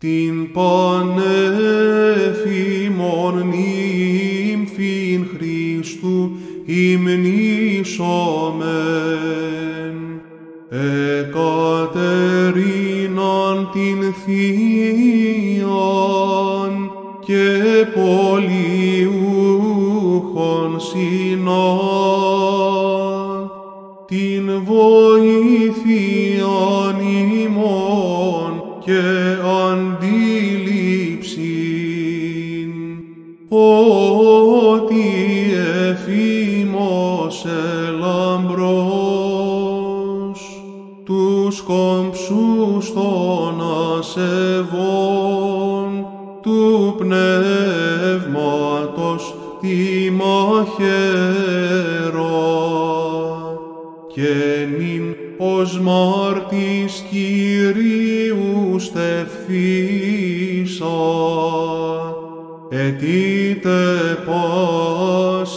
την πανέφημον νύμφην Χριστού υμνήσομεν. Εκατερίναν την Θείαν και πολιούχον συνά, την βοήθειαν ημών και αντίληψην, ότι εφήμωσε λαμπρός τους κομψούς των ασεβών του πνεύματος τη μαχαίρα. Και νυν ως μάρτης Κυρίου στεφθήσα ετείτε πάση